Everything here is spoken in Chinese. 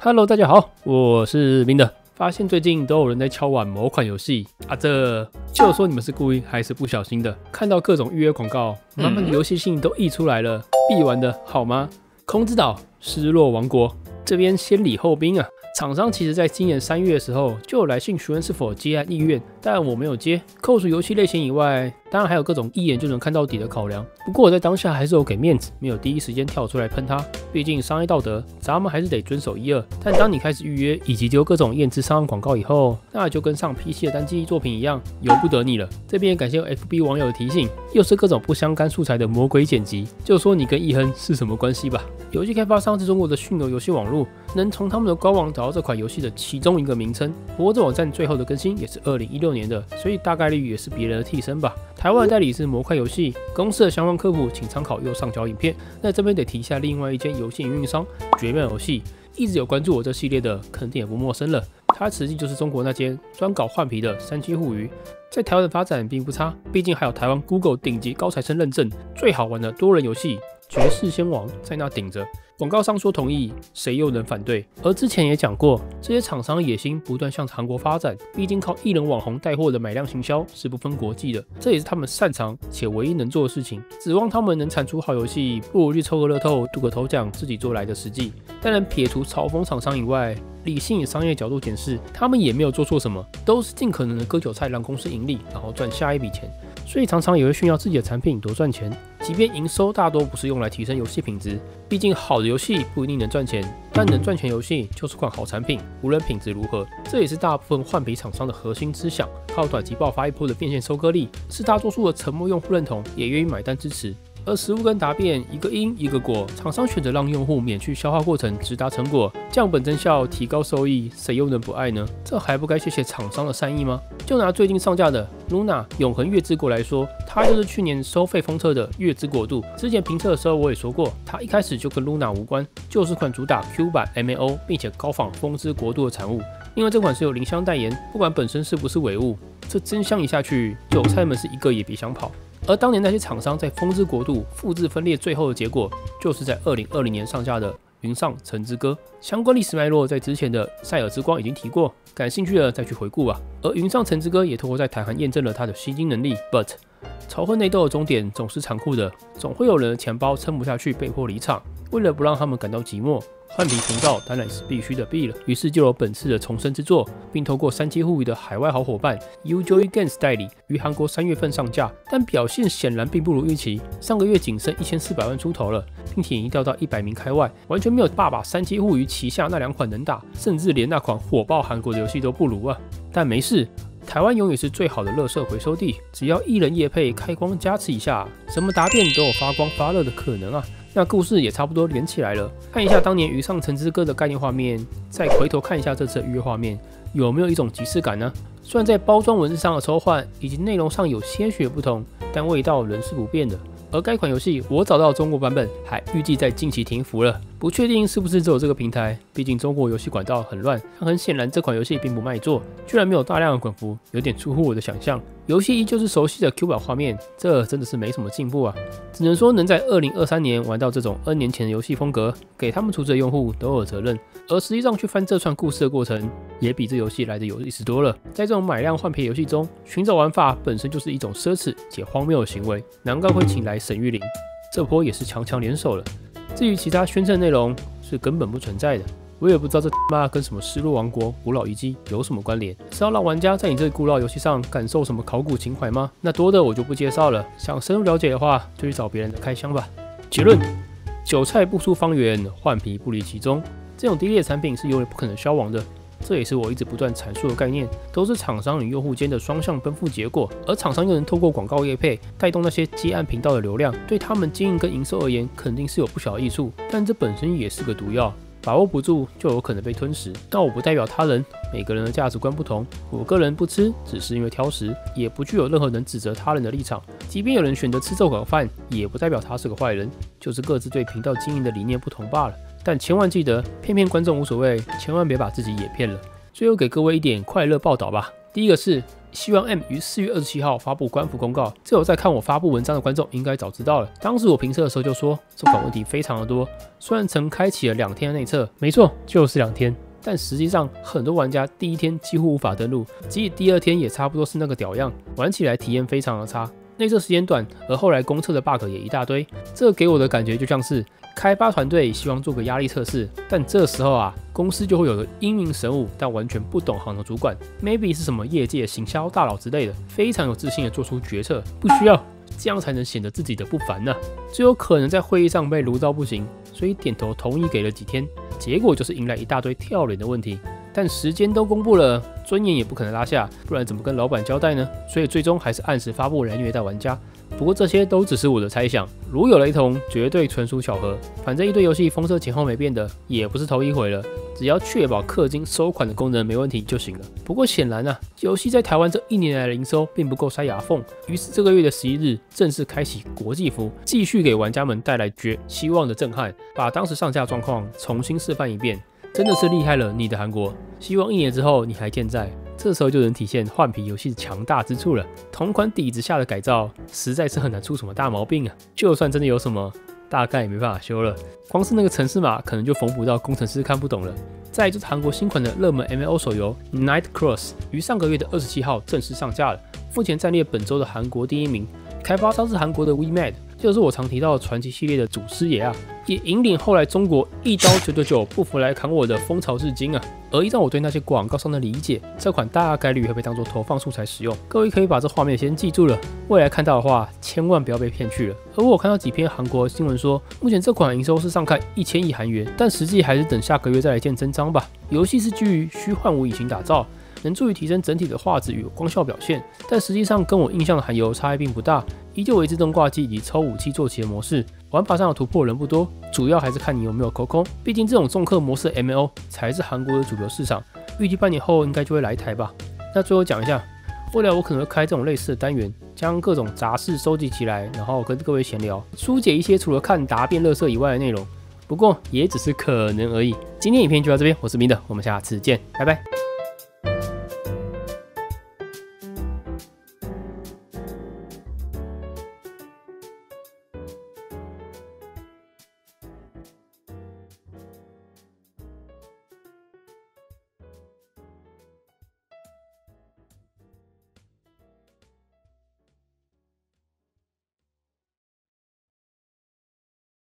Hello，大家好，我是明德。发现最近都有人在敲碗某款游戏啊，这就说你们是故意还是不小心的？看到各种预约广告，满满的游戏性都溢出来了，必玩的好吗？空之岛失落王国这边先礼后兵啊。厂商其实在今年三月的时候就有来信询问是否接案意愿，但我没有接。扣除游戏类型以外，当然还有各种一眼就能看到底的考量。不过我在当下还是有给面子，没有第一时间跳出来喷他。毕竟商业道德，咱们还是得遵守一二。但当你开始预约以及丢各种验资商广告以后，那就跟上 PC 的单机作品一样，由不得你了。这边也感谢 FB 网友的提醒，又是各种不相干素材的魔鬼剪辑，就说你跟易亨是什么关系吧？游戏开发商是中国的迅游游戏网络，能从他们的官网找到这款游戏的其中一个名称。不过这网站最后的更新也是二零一六六年的，所以大概率也是别人的替身吧。台湾代理是模块游戏，公司的相关科普请参考右上角影片。那这边得提一下另外一间游戏运营商绝妙游戏，一直有关注我这系列的肯定也不陌生了。它实际就是中国那间专搞换皮的三七互娱，在台湾的发展并不差，毕竟还有台湾 Google 顶级高材生认证最好玩的多人游戏。绝世仙王在那顶着，广告商说同意，谁又能反对？而之前也讲过，这些厂商野心不断向韩国发展，毕竟靠艺人网红带货的买量行销是不分国际的，这也是他们擅长且唯一能做的事情。指望他们能产出好游戏，不如去抽个乐透，赌个头奖，自己做来的实际。当然，撇除嘲讽厂商以外，理性以商业角度检视，他们也没有做错什么，都是尽可能的割韭菜，让公司盈利，然后赚下一笔钱。所以常常也会炫耀自己的产品多赚钱，即便营收大多不是用来提升游戏品质，毕竟好的游戏不一定能赚钱，但能赚钱游戏就是款好产品，无论品质如何。这也是大部分换皮厂商的核心思想，靠短期爆发一波的变现收割力，是大多数的沉默用户认同，也愿意买单支持。而实物跟答辩一个因一个果，厂商选择让用户免去消化过程，直达成果，降本增效，提高收益，谁又能不爱呢？这还不该谢谢厂商的善意吗？就拿最近上架的 Luna 永恒月之国来说，它就是去年收费封测的月之国度。之前评测的时候我也说过，它一开始就跟 Luna 无关，就是款主打 Q 版 MAO，并且高仿风之国度的产物。因为这款是由林香代言，不管本身是不是伪物，这真香一下去，韭菜们是一个也别想跑。而当年那些厂商在风之国度复制分裂，最后的结果就是在二零二零年上架的《云上城之歌》。相关历史脉络在之前的《塞尔之光》已经提过，感兴趣的再去回顾吧。而《云上城之歌》也通过在台韩验证了它的吸金能力。But 仇恨内斗的终点总是残酷的，总会有人的钱包撑不下去，被迫离场。为了不让他们感到寂寞。换皮重造当然是必须的必了，于是就有本次的重生之作，并透过三七互娱的海外好伙伴 Ujoy Games 代理，于韩国三月份上架，但表现显然并不如预期，上个月仅剩一千四百万出头了，并且已经掉到一百名开外，完全没有爸爸三七互娱旗下那两款能打，甚至连那款火爆韩国的游戏都不如啊！但没事，台湾永远是最好的乐色回收地，只要一人夜配开光加持一下，什么答辩都有发光发热的可能啊！那故事也差不多连起来了。看一下当年《鱼上城之歌》的概念画面，再回头看一下这次的预约画面，有没有一种即视感呢？虽然在包装文字上的抽换以及内容上有些许不同，但味道仍是不变的。而该款游戏我找到中国版本，还预计在近期停服了。不确定是不是只有这个平台，毕竟中国游戏管道很乱。但很显然，这款游戏并不卖座，居然没有大量的滚服，有点出乎我的想象。游戏依旧是熟悉的 Q 版画面，这真的是没什么进步啊！只能说能在二零二三年玩到这种 N 年前的游戏风格，给他们出资的用户都有责任。而实际上去翻这串故事的过程，也比这游戏来的有意思多了。在这种买量换皮游戏中，寻找玩法本身就是一种奢侈且荒谬的行为，难怪会请来沈玉琳，这波也是强强联手了。至于其他宣称内容是根本不存在的，我也不知道这他妈跟什么失落王国、古老遗迹有什么关联？是要让玩家在你这古老游戏上感受什么考古情怀吗？那多的我就不介绍了，想深入了解的话就去找别人的开箱吧。结论：韭菜不出方圆，换皮不离其中。这种低劣产品是永远不可能消亡的。这也是我一直不断阐述的概念，都是厂商与用户间的双向奔赴结果，而厂商又能透过广告业配带动那些接案频道的流量，对他们经营跟营收而言，肯定是有不小益处。但这本身也是个毒药，把握不住就有可能被吞食。但我不代表他人，每个人的价值观不同，我个人不吃只是因为挑食，也不具有任何能指责他人的立场。即便有人选择吃这口饭，也不代表他是个坏人，就是各自对频道经营的理念不同罢了。但千万记得，骗骗观众无所谓，千万别把自己也骗了。最后给各位一点快乐报道吧。第一个是希望 M 于四月二十七号发布官服公告。这有在看我发布文章的观众应该早知道了。当时我评测的时候就说，这款问题非常的多。虽然曾开启了两天的内测，没错，就是两天。但实际上，很多玩家第一天几乎无法登录，即使第二天也差不多是那个屌样，玩起来体验非常的差。内测时间短，而后来公测的 bug 也一大堆，这给我的感觉就像是开发团队希望做个压力测试，但这时候啊，公司就会有个英明神武但完全不懂行的主管，maybe 是什么业界行销大佬之类的，非常有自信的做出决策，不需要这样才能显得自己的不凡呢。最有可能在会议上被炉灶不行，所以点头同意给了几天，结果就是迎来一大堆跳脸的问题。但时间都公布了，尊严也不可能拉下，不然怎么跟老板交代呢？所以最终还是按时发布来虐待玩家。不过这些都只是我的猜想，如有雷同，绝对纯属巧合。反正一堆游戏封测前后没变的，也不是头一回了。只要确保氪金收款的功能没问题就行了。不过显然啊，游戏在台湾这一年来的营收并不够塞牙缝，于是这个月的十一日正式开启国际服，继续给玩家们带来绝希望的震撼，把当时上架状况重新示范一遍。真的是厉害了，你的韩国！希望一年之后你还健在，这时候就能体现换皮游戏的强大之处了。同款底子下的改造，实在是很难出什么大毛病啊！就算真的有什么，大概也没办法修了。光是那个城市码，可能就缝补到工程师看不懂了。再就是韩国新款的热门 M L 手游 Night Cross，于上个月的二十七号正式上架了，目前暂列本周的韩国第一名。开发商是韩国的 WeMade。就是我常提到的传奇系列的祖师爷啊，也引领后来中国一刀九九九不服来砍我的风潮至今啊。而依照我对那些广告商的理解，这款大概率会被当做投放素材使用。各位可以把这画面先记住了，未来看到的话，千万不要被骗去了。而我看到几篇韩国新闻说，目前这款营收是上看一千亿韩元，但实际还是等下个月再来见真章吧。游戏是基于虚幻五引擎打造。能助于提升整体的画质与光效表现，但实际上跟我印象的含油差异并不大，依旧为自动挂机以及抽武器坐骑的模式，玩法上的突破人不多，主要还是看你有没有抠空。毕竟这种重氪模式 M L 才是韩国的主流市场，预计半年后应该就会来台吧。那最后讲一下，未来我可能会开这种类似的单元，将各种杂事收集起来，然后跟各位闲聊，疏解一些除了看答辩乐色以外的内容。不过也只是可能而已。今天影片就到这边，我是明德，我们下次见，拜拜。